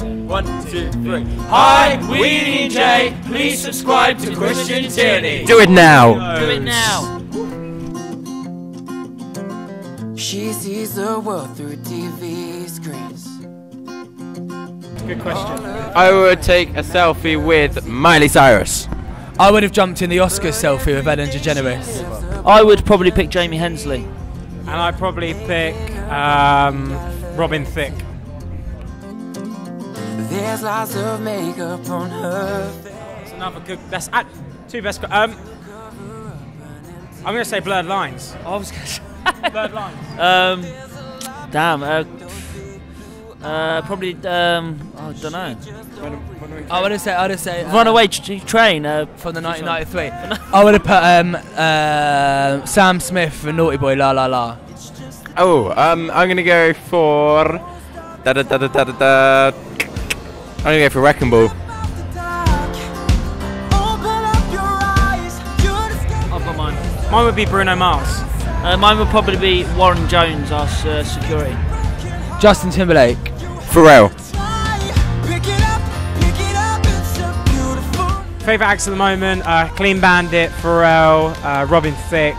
One, two, three. Hi, Weenie and Jay. Please subscribe to Christian Tierney. Do it now. Do it now. She sees the world through TV screens. Good question. I would take a selfie with Miley Cyrus. I would have jumped in the Oscar selfie with Ellen DeGeneres. I would probably pick Jaymi Hensley. And I'd probably pick um, Robin Thicke. There's lots of makeup on her face. That's another good. That's at, two best. Um, I'm gonna say Blurred Lines. I was gonna say, Blurred Lines. um, damn. Uh, uh, probably. Um, I don't know. I would have said, I would have said, uh, Runaway tr- Train. Uh, from the 1993. I would have put um, uh, Sam Smith for Naughty Boy La La La. Oh, um, I'm gonna go for da da da da da da. Da. I'm gonna go for Wrecking Ball. I've mine. Mine would be Bruno Mars. Uh, mine would probably be Warren Jones, our uh, security. Justin Timberlake. Pharrell. Favorite acts at the moment: uh, Clean Bandit, Pharrell, uh, Robin Thicke,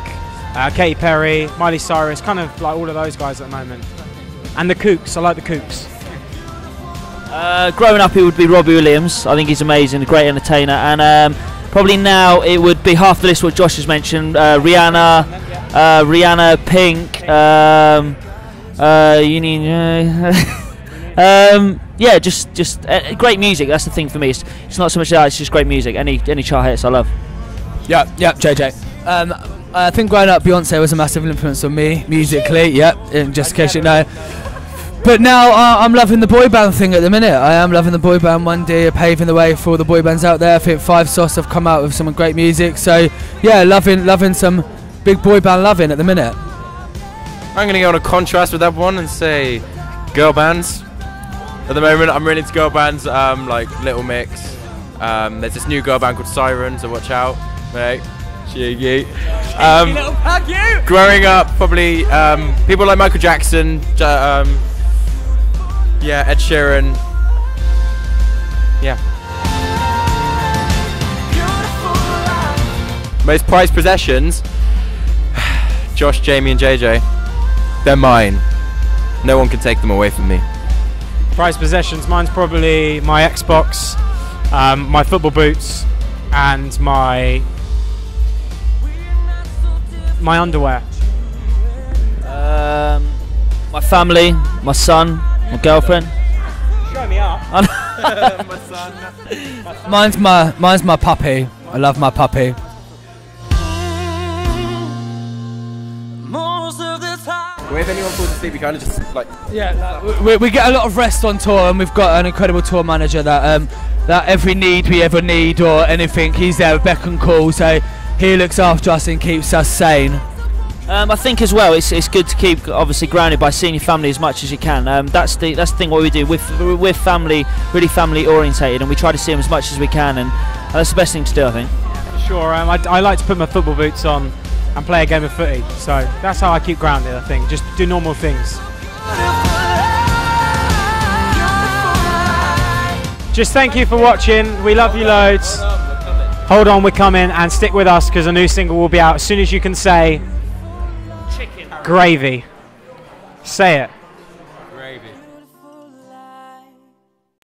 uh, Katy Perry, Miley Cyrus. Kind of like all of those guys at the moment. And the Kooks. I like the Kooks. Uh, growing up, it would be Robbie Williams. I think he's amazing, a great entertainer. And um, probably now it would be half the list what Josh has mentioned: uh, Rihanna, uh, Rihanna, Pink. Um, uh, you need. um, yeah, just just uh, great music. That's the thing for me. It's, it's not so much that; it's just great music. Any any chart hits, I love. Yeah, yeah, JJ. Um, I think growing up, Beyonce was a massive influence on me musically. Yep, in just in case you know. But now uh, I'm loving the boy band thing at the minute. I am loving the boy band. One day, paving the way for all the boy bands out there. I think Five Sauce have come out with some great music. So yeah, loving loving some big boy band loving at the minute. I'm gonna go on a contrast with that one and say girl bands. At the moment, I'm really into girl bands, um, like Little Mix. Um, there's this new girl band called Siren, so watch out, mate. Cheeky. Um, growing up, probably um, people like Michael Jackson, um, yeah, Ed Sheeran. Yeah. Most prized possessions. Josh, Jaymi, and JJ. They're mine. No one can take them away from me. Prized possessions. Mine's probably my Xbox, um, my football boots, and my my underwear. Um, my family, my son, my girlfriend. Show me up. Mine's my mine's my puppy. I love my puppy. Most of the time. If anyone falls asleep, you kind of just like. Yeah, we, we get a lot of rest on tour, and we've got an incredible tour manager that um, that every need we ever need or anything, he's there with beck and call. So he looks after us and keeps us sane. Um, I think as well, it's, it's good to keep obviously grounded by seeing your family as much as you can. Um, that's the that's the thing what we do. We're, we're family, really family orientated, and we try to see them as much as we can, and that's the best thing to do, I think. Sure. Um, I, I like to put my football boots on and play a game of footy. So that's how I keep grounded. I think just do normal things. Just thank you for watching. We love you loads. Hold on, we're coming and stick with us because a new single will be out as soon as you can say gravy. Say it.